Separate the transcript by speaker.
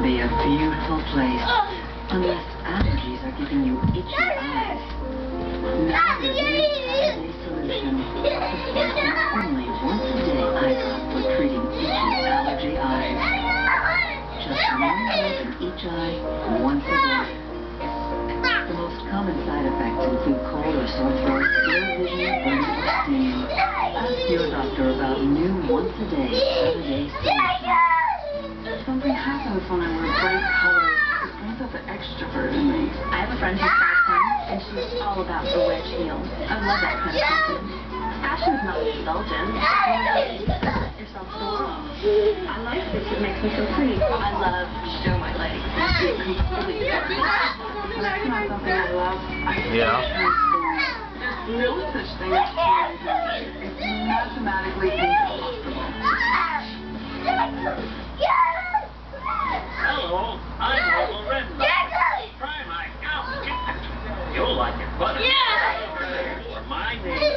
Speaker 1: can be a beautiful place. Unless allergies are giving you itchy eyes. Now there's a solution. Only once a day eye drop for treating itchy allergy eyes. Just one drop in each eye, once a day. The most common side effects include cold or sore throat, blurred vision, or stinging. Ask your doctor about new once a day solution. Something when I wear bright colors. It brings out the extrovert in me.
Speaker 2: I have a friend who's five ten, and she's all about the wedge heel. I love that kind of confidence. Fashion's not indulgent. It's more about yourself to the world. I like this. It makes me feel free. I love to show my legs. It's completely different.
Speaker 1: When I find something I love, I
Speaker 3: Yeah.
Speaker 1: There's no such thing as change. It's mathematically impossible.
Speaker 4: Yeah. Yeah. My name.